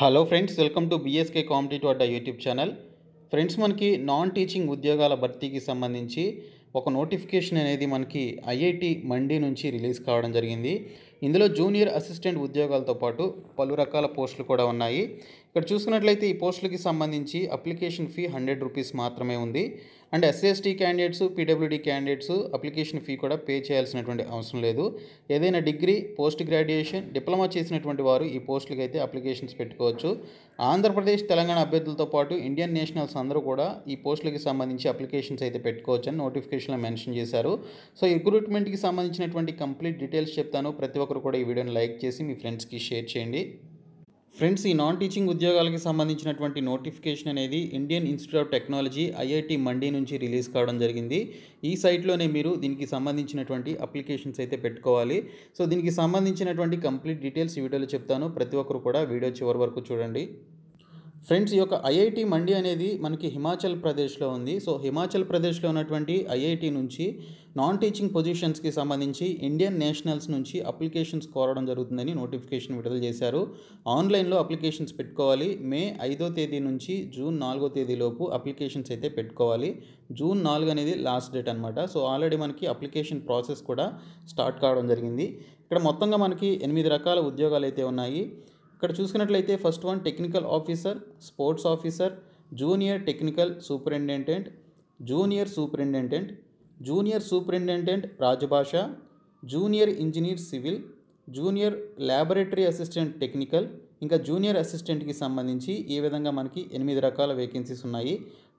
Hello friends welcome to BSK competitive Adda YouTube channel friends మనకి non teaching ఉద్యోగాల భర్తీకి సంబంధించి ఒక నోటిఫికేషన్ అనేది మనకి ఐఐటి మండీ నుంచి రిలీజ్ కావడం జరిగింది. ఇందులో జూనియర్ అసిస్టెంట్ ఉద్యోగాలతో పాటు పలు రకాల పోస్టులు కూడా ఉన్నాయి. ఇక్కడ చూసుకున్నట్లయితే ఈ పోస్టులకి సంబంధించి అప్లికేషన్ ఫీ హండ్రెడ్ రూపీస్ మాత్రమే ఉంది. And SC ST candidates PWD candidates application fee కూడా పే చేయాల్సినటువంటి అవసరం లేదు. ఏదైనా డిగ్రీ పోస్ట్ గ్రాడ్యుయేషన్ డిప్లొమా చేసినటువంటి వారు ఈ పోస్టులకి అయితే అప్లికేషన్స్ పెట్టుకోవచ్చు. ఆంధ్రప్రదేశ్ తెలంగాణ అభ్యర్థులతో పాటు ఇండియన్ నేషనల్స్ అందరూ కూడా ఈ పోస్టులకి సంబంధించి అప్లికేషన్స్ అయితే పెట్టుకోవచ్చు అని నోటిఫికేషన్లో మెన్షన్ చేశారు. సో ఈ రిక్రూట్మెంట్కి సంబంధించినటువంటి కంప్లీట్ డీటెయిల్స్ చెప్తాను. ప్రతి ఒక్కరు కూడా ఈ వీడియోని లైక్ చేసి మీ ఫ్రెండ్స్కి షేర్ చేయండి. ఫ్రెండ్స్ ఈ నాన్ టీచింగ్ ఉద్యోగాలకి సంబంధించినటువంటి నోటిఫికేషన్ అనేది Indian Institute of Technology IIT Mandi నుంచి రిలీజ్ కావడం జరిగింది. ఈ సైట్లోనే మీరు దీనికి సంబంధించినటువంటి అప్లికేషన్స్ అయితే పెట్టుకోవాలి. సో దీనికి సంబంధించినటువంటి కంప్లీట్ డీటెయిల్స్ ఈ వీడియోలో చెప్తాను. ప్రతి ఒక్కరు కూడా వీడియో చివరి వరకు చూడండి. ఫ్రెండ్స్ ఈ యొక్క ఐఐటి మండి అనేది మనకి హిమాచల్ ప్రదేశ్లో ఉంది. సో హిమాచల్ ప్రదేశ్లో ఉన్నటువంటి ఐఐటి నుంచి నాన్ టీచింగ్ పొజిషన్స్కి సంబంధించి ఇండియన్ నేషనల్స్ నుంచి అప్లికేషన్స్ కోరడం జరుగుతుందని నోటిఫికేషన్ విడుదల చేశారు. ఆన్లైన్లో అప్లికేషన్స్ పెట్టుకోవాలి. మే ఐదో తేదీ నుంచి జూన్ నాలుగో తేదీలోపు అప్లికేషన్స్ అయితే పెట్టుకోవాలి. జూన్ నాలుగు అనేది లాస్ట్ డేట్ అనమాట సో ఆల్రెడీ మనకి అప్లికేషన్ ప్రాసెస్ కూడా స్టార్ట్ కావడం జరిగింది. ఇక్కడ మొత్తంగా మనకి ఎనిమిది రకాల ఉద్యోగాలు అయితే ఉన్నాయి. ఇక్కడ చూసుకున్నట్లయితే first one technical officer sports officer junior technical superintendent junior superintendent junior superintendent Rajbhasha junior engineer civil junior laboratory assistant technical ఇంకా జూనియర్ అసిస్టెంట్కి సంబంధించి ఈ విధంగా మనకి ఎనిమిది రకాల వేకెన్సీస్ ఉన్నాయి.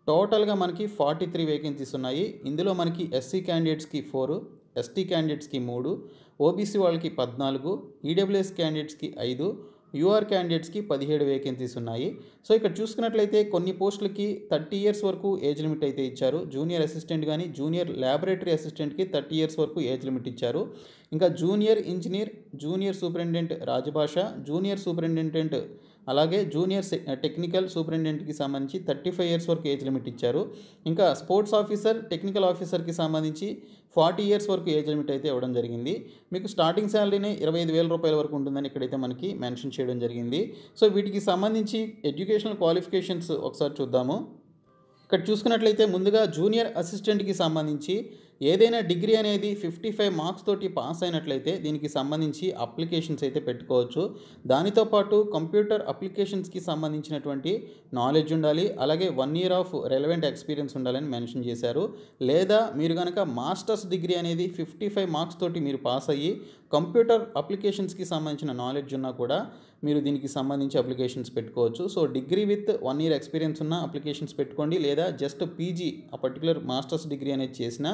టోటల్గా మనకి ఫార్టీ త్రీ వేకెన్సీస్ ఉన్నాయి. ఇందులో మనకి ఎస్సీ క్యాండిడేట్స్కి ఫోర్ ఎస్టీ క్యాండిడేట్స్కి మూడు ఓబీసీ వాళ్ళకి పద్నాలుగు ఈడబ్ల్యూఎస్ క్యాండిడేట్స్కి ఐదు యూఆర్ క్యాండిడేట్స్కి పదిహేడు వేకెన్సీస్ ఉన్నాయి. సో ఇక్కడ చూసుకున్నట్లయితే కొన్ని పోస్టులకి థర్టీ ఇయర్స్ వరకు ఏజ్ లిమిట్ అయితే ఇచ్చారు. జూనియర్ అసిస్టెంట్ కానీ జూనియర్ ల్యాబొరేటరీ అసిస్టెంట్కి థర్టీ ఇయర్స్ వరకు ఏజ్ లిమిట్ ఇచ్చారు. ఇంకా junior engineer junior superintendent Rajbhasha junior superintendent అలాగే జూనియర్ టెక్నికల్ సూపరింటెండెంట్కి సంబంధించి థర్టీ ఫైవ్ ఇయర్స్ వరకు ఏజ్ లిమిట్ ఇచ్చారు. ఇంకా స్పోర్ట్స్ ఆఫీసర్ టెక్నికల్ ఆఫీసర్కి సంబంధించి ఫార్టీ ఇయర్స్ వరకు ఏజ్ లిమిట్ అయితే ఇవ్వడం జరిగింది. మీకు స్టార్టింగ్ శాలరీనే ఇరవై ఐదు వేల రూపాయల వరకు ఉంటుందని ఇక్కడైతే మనకి మెన్షన్ చేయడం జరిగింది. సో వీటికి సంబంధించి ఎడ్యుకేషనల్ క్వాలిఫికేషన్స్ ఒకసారి చూద్దాము. ఇక్కడ చూసుకున్నట్లయితే ముందుగా జూనియర్ అసిస్టెంట్కి సంబంధించి ఏదైనా డిగ్రీ అనేది ఫిఫ్టీ ఫైవ్ మార్క్స్ తోటి పాస్ అయినట్లయితే దీనికి సంబంధించి అప్లికేషన్స్ అయితే పెట్టుకోవచ్చు. దానితో పాటు కంప్యూటర్ అప్లికేషన్స్కి సంబంధించినటువంటి నాలెడ్జ్ ఉండాలి. అలాగే one year of relevant experience ఉండాలని మెన్షన్ చేశారు. లేదా మీరు కనుక మాస్టర్స్ డిగ్రీ అనేది ఫిఫ్టీ ఫైవ్ మార్క్స్ తోటి మీరు పాస్ అయ్యి కంప్యూటర్ అప్లికేషన్స్కి సంబంధించిన నాలెడ్జ్ ఉన్నా కూడా మీరు దీనికి సంబంధించి అప్లికేషన్స్ పెట్టుకోవచ్చు. So degree with one year experience ఉన్న అప్లికేషన్స్ పెట్టుకోండి. లేదా జస్ట్ పీజీ ఆ పర్టికులర్ మాస్టర్స్ డిగ్రీ అనేది చేసిన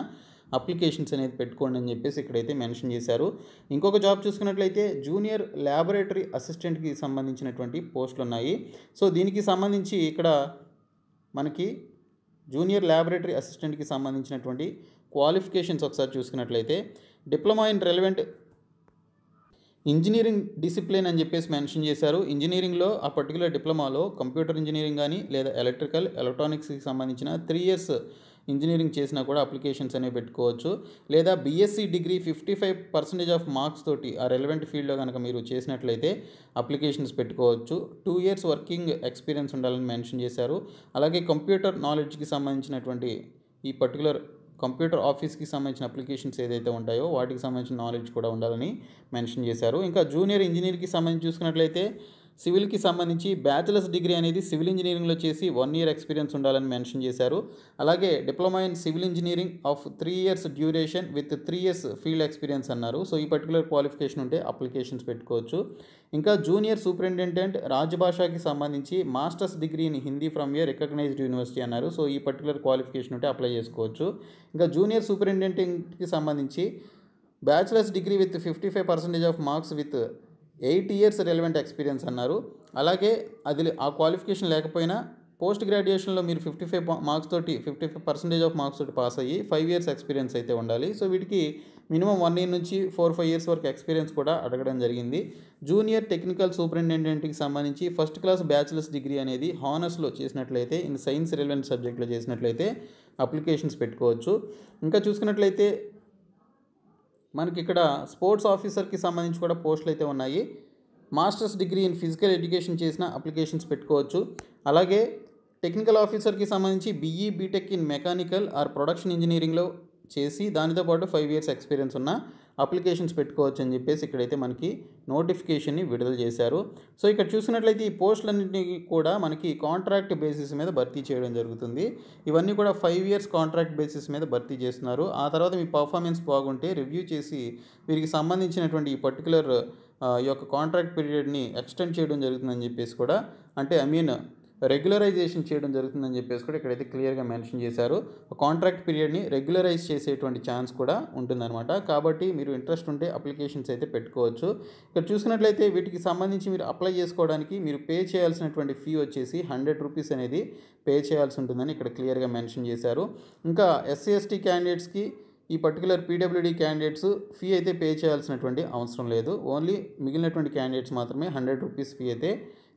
అప్లికేషన్స్ అనేది పెట్టుకోండి అని చెప్పేసి ఇక్కడైతే మెన్షన్ చేశారు. ఇంకొక జాబ్ చూసుకున్నట్లయితే జూనియర్ ల్యాబొరేటరీ అసిస్టెంట్కి సంబంధించినటువంటి పోస్టులు ఉన్నాయి. సో దీనికి సంబంధించి ఇక్కడ మనకి జూనియర్ ల్యాబొరేటరీ అసిస్టెంట్కి సంబంధించినటువంటి క్వాలిఫికేషన్స్ ఒకసారి చూసుకున్నట్లయితే diploma in relevant engineering discipline అని చెప్పేసి మెన్షన్ చేశారు. ఇంజనీరింగ్లో ఆ పర్టికులర్ డిప్లొమాలో కంప్యూటర్ ఇంజనీరింగ్ కానీ లేదా ఎలక్ట్రికల్ ఎలక్ట్రానిక్స్కి సంబంధించిన త్రీ ఇయర్స్ ఇంజనీరింగ్ చేసినా కూడా అప్లికేషన్స్ అనేవి పెట్టుకోవచ్చు. లేదా BSc degree fifty five percentage of marks తోటి ఆ రెలవెంట్ ఫీల్డ్లో కనుక మీరు చేసినట్లయితే అప్లికేషన్స్ పెట్టుకోవచ్చు. టూ ఇయర్స్ వర్కింగ్ ఎక్స్పీరియన్స్ ఉండాలని మెన్షన్ చేశారు. అలాగే కంప్యూటర్ నాలెడ్జ్కి సంబంధించినటువంటి ఈ పర్టికులర్ కంప్యూటర్ ఆఫీస్కి సంబంధించిన అప్లికేషన్స్ ఏదైతే ఉంటాయో వాటికి సంబంధించిన నాలెడ్జ్ కూడా ఉండాలని మెన్షన్ చేశారు. ఇంకా జూనియర్ ఇంజనీర్కి సంబంధించి చూసుకున్నట్లయితే సివిల్కి సంబంధించి బ్యాచిలర్స్ డిగ్రీ అనేది సివిల్ ఇంజనీరింగ్లో చేసి వన్ ఇయర్ ఎక్స్పీరియన్స్ ఉండాలని మెన్షన్ చేశారు. అలాగే diploma in civil engineering of three years duration with three years field experience అన్నారు. సో ఈ పర్టికులర్ క్వాలిఫికేషన్ ఉంటే అప్లికేషన్స్ పెట్టుకోవచ్చు. ఇంకా జూనియర్ సూపరింటెండెంట్ రాజభాషకి సంబంధించి masters degree in Hindi from a recognised university అన్నారు. సో ఈ పర్టికులర్ క్వాలిఫికేషన్ ఉంటే అప్లై చేసుకోవచ్చు. ఇంకా జూనియర్ సూపరింటెండెంట్కి సంబంధించి bachelors degree with fifty five percentage of marks with eight years relevant experience అన్నారు. అలాగే అది ఆ క్వాలిఫికేషన్ లేకపోయినా పోస్ట్ గ్రాడ్యుయేషన్లో మీరు ఫిఫ్టీ ఫైవ్ మార్క్స్ తోటి fifty five percentage of marks తోటి పాస్ అయ్యి ఫైవ్ ఇయర్స్ ఎక్స్పీరియన్స్ అయితే ఉండాలి. సో వీటికి మినిమం వన్ ఇయర్ నుంచి ఫోర్ ఫైవ్ ఇయర్స్ వరకు ఎక్స్పీరియన్స్ కూడా అడగడం జరిగింది. జూనియర్ టెక్నికల్ సూపరింటెండెంట్కి సంబంధించి ఫస్ట్ క్లాస్ బ్యాచిలర్స్ డిగ్రీ అనేది హానర్స్లో చేసినట్లయితే ఇన్ సైన్స్ రిలవెంట్ సబ్జెక్ట్లో చేసినట్లయితే అప్లికేషన్స్ పెట్టుకోవచ్చు. ఇంకా చూసుకున్నట్లయితే మనకి ఇక్కడ స్పోర్ట్స్ ఆఫీసర్కి సంబంధించి కూడా పోస్టులు అయితే ఉన్నాయి. Masters degree in physical education చేసిన అప్లికేషన్స్ పెట్టుకోవచ్చు. అలాగే టెక్నికల్ ఆఫీసర్కి సంబంధించి BE BTech in mechanical or production ఇంజనీరింగ్లో చేసి దానితో పాటు ఫైవ్ ఇయర్స్ ఎక్స్పీరియన్స్ ఉన్న అప్లికేషన్స్ పెట్టుకోవచ్చు అని చెప్పేసి ఇక్కడైతే మనకి నోటిఫికేషన్ని విడుదల చేశారు. సో ఇక్కడ చూసినట్లయితే ఈ పోస్టులన్నింటినీ కూడా మనకి కాంట్రాక్ట్ బేసిస్ మీద భర్తీ చేయడం జరుగుతుంది. ఇవన్నీ కూడా ఫైవ్ ఇయర్స్ కాంట్రాక్ట్ బేసిస్ మీద భర్తీ చేస్తున్నారు. ఆ తర్వాత మీ పర్ఫార్మెన్స్ బాగుంటే రివ్యూ చేసి వీరికి సంబంధించినటువంటి ఈ పర్టికులర్ ఈ యొక్క కాంట్రాక్ట్ పీరియడ్ని ఎక్స్టెండ్ చేయడం జరుగుతుందని చెప్పేసి కూడా అంటే ఐ మీన్ రెగ్యులరైజేషన్ చేయడం జరుగుతుందని చెప్పేసి కూడా ఇక్కడైతే క్లియర్గా మెన్షన్ చేశారు. కాంట్రాక్ట్ పీరియడ్ని రెగ్యులరైజ్ చేసేటువంటి ఛాన్స్ కూడా ఉంటుందన్నమాట. కాబట్టి మీరు ఇంట్రెస్ట్ ఉంటే అప్లికేషన్స్ అయితే పెట్టుకోవచ్చు. ఇక్కడ చూసినట్లయితే వీటికి సంబంధించి మీరు అప్లై చేసుకోవడానికి మీరు పే చేయాల్సినటువంటి ఫీ వచ్చేసి హండ్రెడ్ రూపీస్ అనేది పే చేయాల్సి ఉంటుందని ఇక్కడ క్లియర్గా మెన్షన్ చేశారు. ఇంకా ఎస్సీ ఎస్టీ క్యాండిడేట్స్కి ఈ పర్టికులర్ పీడబ్ల్యూడీ క్యాండిడేట్స్ ఫీ అయితే పే చేయాల్సినటువంటి అవసరం లేదు. ఓన్లీ మిగిలినటువంటి క్యాండిడేట్స్ మాత్రమే హండ్రెడ్ రూపీస్ ఫీ అయితే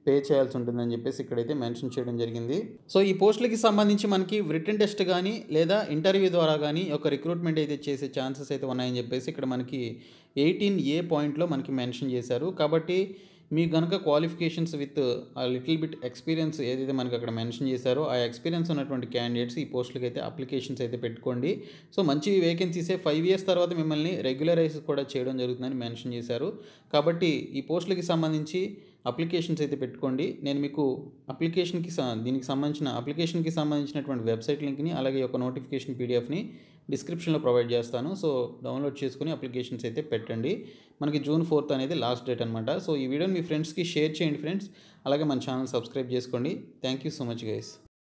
పే చేయాల్సి ఉంటుందని చెప్పేసి ఇక్కడైతే మెన్షన్ చేయడం జరిగింది. సో ఈ పోస్టులకి సంబంధించి మనకి రిటర్న్ టెస్ట్ కానీ లేదా ఇంటర్వ్యూ ద్వారా కానీ ఒక రిక్రూట్మెంట్ అయితే చేసే ఛాన్సెస్ అయితే ఉన్నాయని చెప్పేసి ఇక్కడ మనకి ఎయిటీన్ ఏ పాయింట్లో మనకి మెన్షన్ చేశారు. కాబట్టి మీ కనుక qualifications with a little bit experience ఏదైతే మనకి అక్కడ మెన్షన్ చేశారో ఆ ఎక్స్పీరియన్స్ ఉన్నటువంటి క్యాండిడేట్స్ ఈ పోస్టులకి అయితే అప్లికేషన్స్ అయితే పెట్టుకోండి. సో మంచి వేకెన్సీసే ఫైవ్ ఇయర్స్ తర్వాత మిమ్మల్ని రెగ్యులరైజ్ కూడా చేయడం జరుగుతుందని మెన్షన్ చేశారు. కాబట్టి ఈ పోస్టులకి సంబంధించి అప్లికేషన్స్ అయితే పెట్టుకోండి. నేను మీకు అప్లికేషన్కి స- దీనికి సంబంధించిన అప్లికేషన్కి సంబంధించినటువంటి వెబ్సైట్ లింక్ని అలాగే ఒక నోటిఫికేషన్ పీడిఎఫ్ని డిస్క్రిప్షన్లో ప్రొవైడ్ చేస్తాను. సో డౌన్లోడ్ చేసుకుని అప్లికేషన్స్ అయితే పెట్టండి. మనకి జూన్ ఫోర్త్ అనేది లాస్ట్ డేట్ అనమాట సో ఈ వీడియోని మీ ఫ్రెండ్స్కి షేర్ చేయండి ఫ్రెండ్స్. అలాగే మన ఛానల్ సబ్స్క్రైబ్ చేసుకోండి. Thank you so much guys.